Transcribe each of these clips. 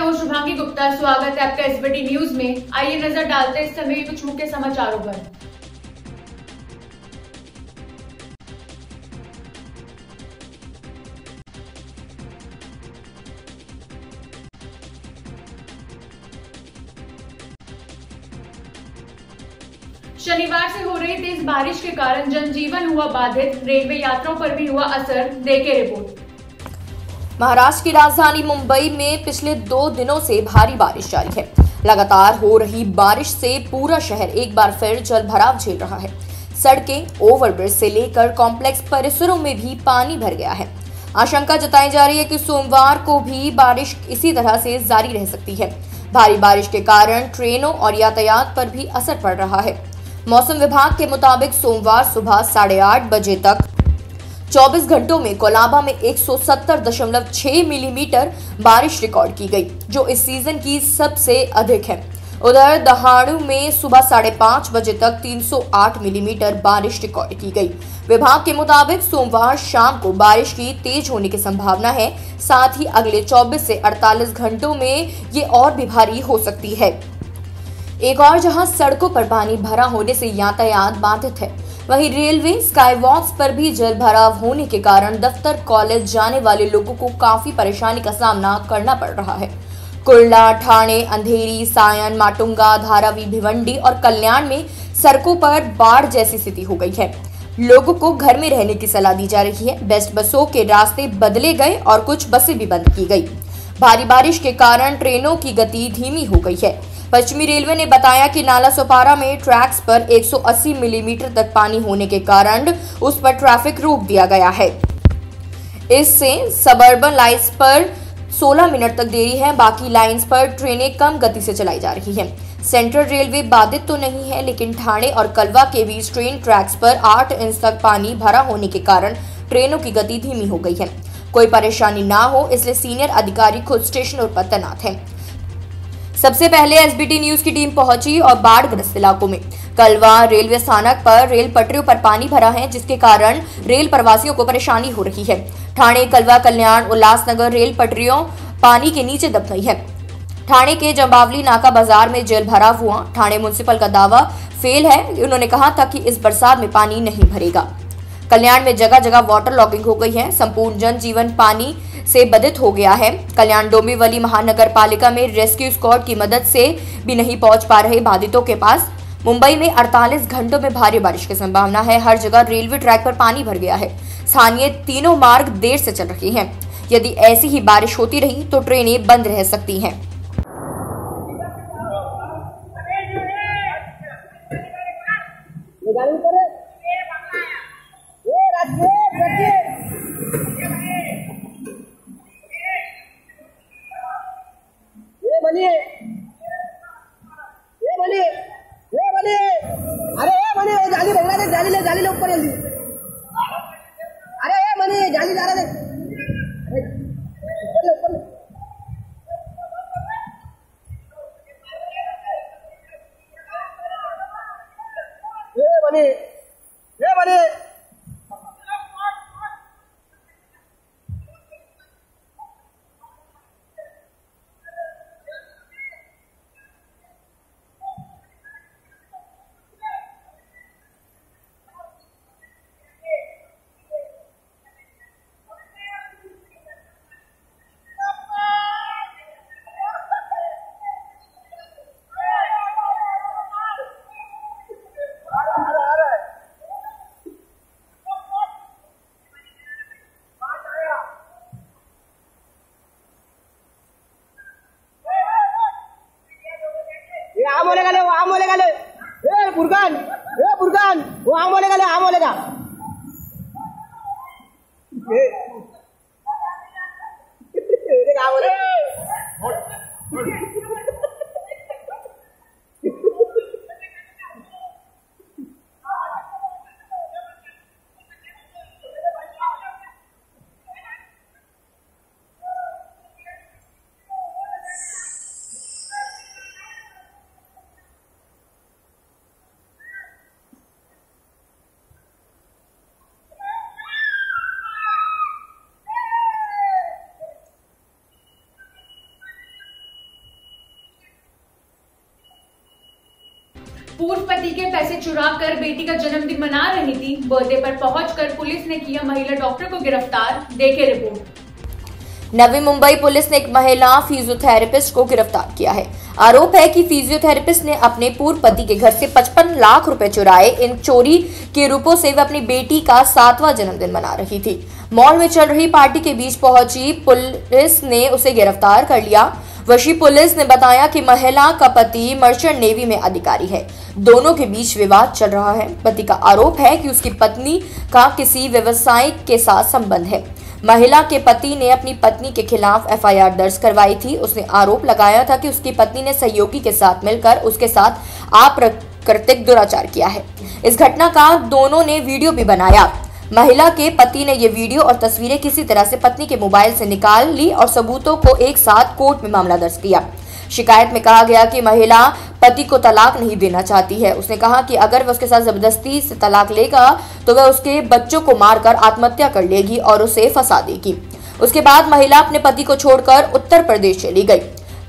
मैं हूँ शुभांगी गुप्ता। स्वागत है आपका एसबीटी न्यूज़ में। आइए नज़र डालते हैं इस समय कुछ मुख्य समाचारों पर। शनिवार से हो रही तेज बारिश के कारण जनजीवन हुआ बाधित। रेलवे यात्राओं पर भी हुआ असर, देखे रिपोर्ट। महाराष्ट्र की राजधानी मुंबई में पिछले दो दिनों से भारी बारिश जारी है। लगातार हो रही बारिश से पूरा शहर एक बार फिर जल भराव झेल रहा है। सड़कें, ओवरब्रिज से लेकर कॉम्प्लेक्स परिसरों में भी पानी भर गया है। आशंका जताई जा रही है कि सोमवार को भी बारिश इसी तरह से जारी रह सकती है। भारी बारिश के कारण ट्रेनों और यातायात पर भी असर पड़ रहा है। मौसम विभाग के मुताबिक सोमवार सुबह साढ़े आठ बजे तक 24 घंटों में कोलाबा में 170.6 मिलीमीटर बारिश रिकॉर्ड की गई, जो इस सीज़न की सबसे अधिक है। उधर दहाड़ू में सुबह साढ़े पाँच बजे तक 308 मिलीमीटर बारिश रिकॉर्ड की गई। विभाग के मुताबिक सोमवार शाम को बारिश की तेज होने की संभावना है, साथ ही अगले 24 से 48 घंटों में ये और भी भारी हो सकती है। एक और जहाँ सड़कों पर पानी भरा होने से यातायात बाधित है वहीं रेलवे स्काई स्काईवॉक्स पर भी जल भराव होने के कारण दफ्तर, कॉलेज जाने वाले लोगों को काफ़ी परेशानी का सामना करना पड़ रहा है। कुर्ला, ठाणे, अंधेरी, सायन, माटुंगा, धारावी, भिवंडी और कल्याण में सड़कों पर बाढ़ जैसी स्थिति हो गई है। लोगों को घर में रहने की सलाह दी जा रही है। बेस्ट बसों के रास्ते बदले गए और कुछ बसें भी बंद की गई। भारी बारिश के कारण ट्रेनों की गति धीमी हो गई है। पश्चिमी रेलवे ने बताया कि नाला सोपारा में ट्रैक्स पर 180 मिलीमीटर तक पानी होने के कारण उस पर ट्रैफ़िक रोक दिया गया है। इससे सबर्बन लाइन्स पर 16 मिनट तक देरी है, बाकी लाइन्स पर ट्रेनें कम गति से चलाई जा रही हैं। सेंट्रल रेलवे बाधित तो नहीं है, लेकिन ठाणे और कलवा के बीच ट्रेन ट्रैक्स पर 8 इंच तक पानी भरा होने के कारण ट्रेनों की गति धीमी हो गई है। कोई परेशानी ना हो, इसलिए सीनियर अधिकारी खुद स्टेशनों पर तैनात हैं। सबसे पहले एसबीटी न्यूज़ की टीम पहुँची और बाढ़ ग्रस्त इलाकों में। कलवा रेलवे स्थानक पर रेल पटरियों पर पानी भरा है, जिसके कारण रेल प्रवासियों को परेशानी हो रही है। ठाणे, कलवा, कल्याण, उल्लासनगर रेल पटरियों पानी के नीचे दब गई है। ठाणे के जम्बावली नाका बाज़ार में जल भरा हुआ ठाणे म्यूनसिपल का दावा फेल है। उन्होंने कहा था कि इस बरसात में पानी नहीं भरेगा। कल्याण में जगह जगह वाटर लॉगिंग हो गई है। संपूर्ण जनजीवन पानी से बदित हो गया है। कल्याण डोंबिवली महानगर पालिका में रेस्क्यू स्क्वाड की मदद से भी नहीं पहुँच पा रहे बाधितों के पास। मुंबई में 48 घंटों में भारी बारिश की संभावना है। हर जगह रेलवे ट्रैक पर पानी भर गया है। स्थानीय तीनों मार्ग देर से चल रहे हैं। यदि ऐसी ही बारिश होती रही तो ट्रेनें बंद रह सकती हैं। जाली भगना दे जाली ले जाली ले ऊपर जल्दी। अरे ये बनी जाली जा रहा दे अरे, ऊपर ले ऊपर ले ये बनी ये बनी ये आम बोलेगा ले वो आम पूर्व पति के पैसे चुरा कर बेटी का जन्मदिन मना रही थी, बर्थडे पर पहुंचकर पुलिस ने किया महिला डॉक्टर को गिरफ़्तार, देखे रिपोर्ट। नवी मुंबई पुलिस ने एक महिला फिजियोथेरेपिस्ट को गिरफ़्तार किया है। आरोप है कि फिजियोथेरेपिस्ट ने अपने पूर्व पति के घर से 55 लाख रुपए चुराए। इन चोरी के रूपों से वह अपनी बेटी का सातवां जन्मदिन मना रही थी। मॉल में चल रही पार्टी के बीच पहुँची पुलिस ने उसे गिरफ़्तार कर लिया। वशी पुलिस ने बताया कि महिला का पति मर्चेंट नेवी में अधिकारी है। दोनों के बीच विवाद चल रहा है। पति का आरोप है कि उसकी पत्नी का किसी व्यवसाय के साथ संबंध है। महिला के पति ने अपनी पत्नी के खिलाफ एफआईआर दर्ज करवाई थी। उसने आरोप लगाया था कि उसकी पत्नी ने सहयोगी के साथ मिलकर उसके साथ अप्राकृतिक दुराचार किया है। इस घटना का दोनों ने वीडियो भी बनाया। महिला के पति ने ये वीडियो और तस्वीरें किसी तरह से पत्नी के मोबाइल से निकाल ली और सबूतों को एक साथ कोर्ट में मामला दर्ज किया। शिकायत में कहा गया कि महिला पति को तलाक नहीं देना चाहती है। उसने कहा कि अगर वह उसके साथ ज़बरदस्ती से तलाक लेगा तो वह उसके बच्चों को मारकर आत्महत्या कर लेगी और उसे फंसा देगी। उसके बाद महिला अपने पति को छोड़कर उत्तर प्रदेश चली गई।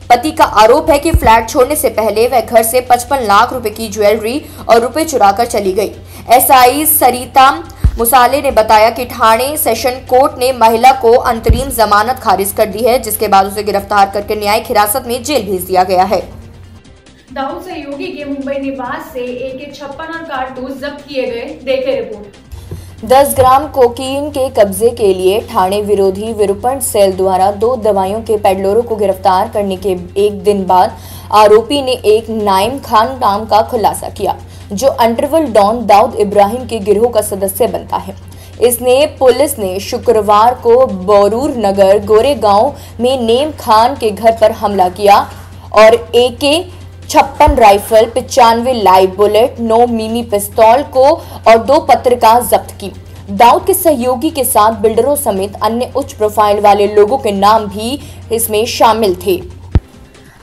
पति का आरोप है कि फ्लैट छोड़ने से पहले वह घर से 55 लाख रुपए की ज्वेलरी और रुपए चुराकर चली गई। एसआई सरिता मुसाले ने बताया कि ठाणे सेशन कोर्ट ने महिला को अंतरिम जमानत खारिज कर दी है जिसके बाद उसे गिरफ़्तार करके न्यायिक हिरासत में जेल भेज दिया गया है। दाऊद सहयोगी के मुंबई निवास से एक छप्पन और कारतूस जब्त किए गए देखे रिपोर्ट। 10 ग्राम कोकीन के कब्जे के लिए ठाणे विरोधी विरूपण सेल द्वारा दो दवाइयों के पेडलोरों को गिरफ़्तार करने के एक दिन बाद आरोपी ने एक नाइम खान नाम का खुलासा किया। जो अंडरवर्ल्ड डॉन दाऊद इब्राहिम के गिरोह का सदस्य बनता है। इसने पुलिस ने शुक्रवार को बोरूर नगर, गोरेगांव में नेम खान के घर पर हमला किया और एके छप्पन राइफल, पिचानवे लाइव बुलेट, नौ मिनी पिस्तौल को और दो पत्रिका जब्त की। दाऊद के सहयोगी के साथ बिल्डरों समेत अन्य उच्च प्रोफ़ाइल वाले लोगों के नाम भी इसमें शामिल थे।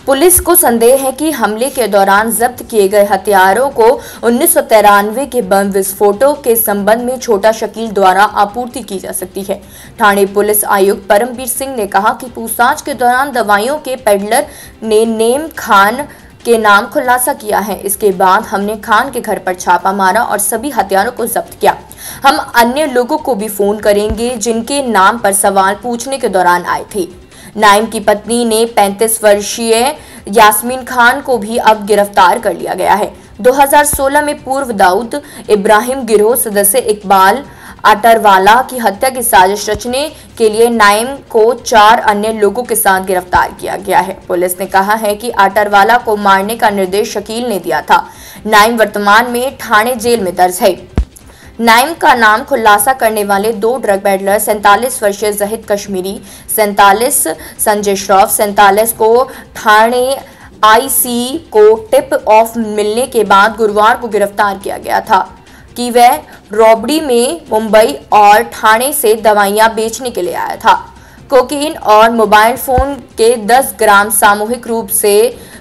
पुलिस को संदेह है कि हमले के दौरान जब्त किए गए हथियारों को उन्नीस सौ तिरानवे के बम विस्फोटों के संबंध में छोटा शकील द्वारा आपूर्ति की जा सकती है। ठाणे पुलिस आयुक्त परमवीर सिंह ने कहा कि पूछताछ के दौरान दवाइयों के पेडलर ने नेम खान के नाम खुलासा किया है। इसके बाद हमने खान के घर पर छापा मारा और सभी हथियारों को जब्त किया। हम अन्य लोगों को भी फ़ोन करेंगे जिनके नाम पर सवाल पूछने के दौरान आए थे। नाइम की पत्नी ने 35 वर्षीय यास्मीन खान को भी अब गिरफ़्तार कर लिया गया है। 2016 में पूर्व दाऊद इब्राहिम गिरोह सदस्य इकबाल अटरवाला की हत्या की साजिश रचने के लिए नाइम को चार अन्य लोगों के साथ गिरफ़्तार किया गया है। पुलिस ने कहा है कि अटरवाला को मारने का निर्देश शकील ने दिया था। नाइम वर्तमान में ठाणे जेल में दर्ज है। नाइम का नाम खुलासा करने वाले दो ड्रग बैडलर सैंतालीस वर्षीय जहिद कश्मीरी, सैंतालीस संजय श्रॉफ, सैंतालीस को ठाणे आईसी को टिप ऑफ़ मिलने के बाद गुरुवार को गिरफ़्तार किया गया था कि वह रॉबड़ी में मुंबई और ठाणे से दवाइयाँ बेचने के लिए आया था। कोकीन और मोबाइल फ़ोन के 10 ग्राम सामूहिक रूप से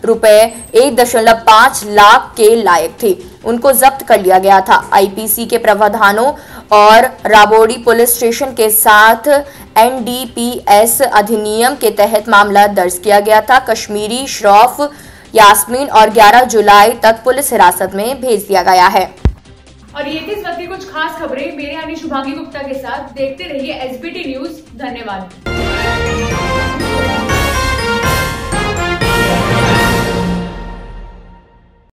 रुपए एक दशमलव पाँच लाख के लायक थे। उनको जब्त कर लिया गया था। आईपीसी के प्रावधानों और राबोड़ी पुलिस स्टेशन के साथ एनडीपीएस अधिनियम के तहत मामला दर्ज किया गया था। कश्मीरी श्रॉफ, यास्मीन और 11 जुलाई तक पुलिस हिरासत में भेज दिया गया है। और ये थी इस वक्त की कुछ खास खबरें। मेरे यानी शुभांगी गुप्ता के साथ देखते रहिए एसबीटी न्यूज़। धन्यवाद।